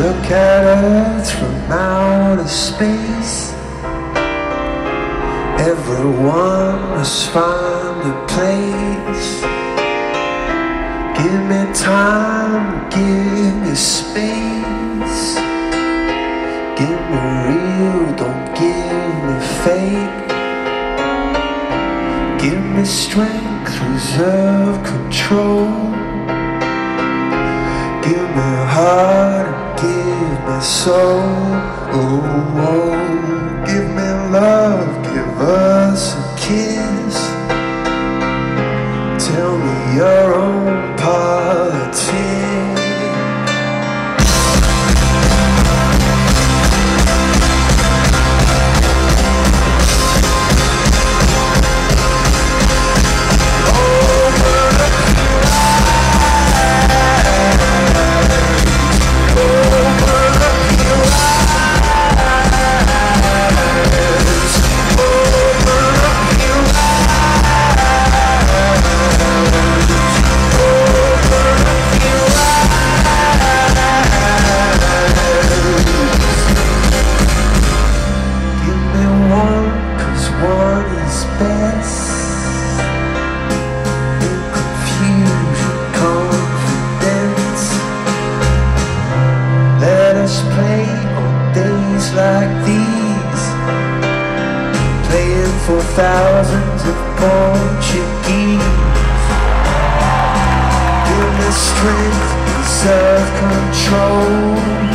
look at Earth from outer space. Everyone must find a place. Give me time, give me space. Give me real, don't give me fake. Give me strength, reserve control. Give me heart, me soul. Oh, oh. Give me love, give us a kiss. On days like these. Playing for thousands of Portuguese. Give me strength, self-control.